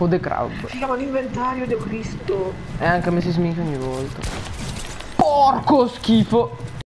Code crowd. Si chiama l'inventario, di Cristo. E anche a me si sminca ogni volta. Porco schifo.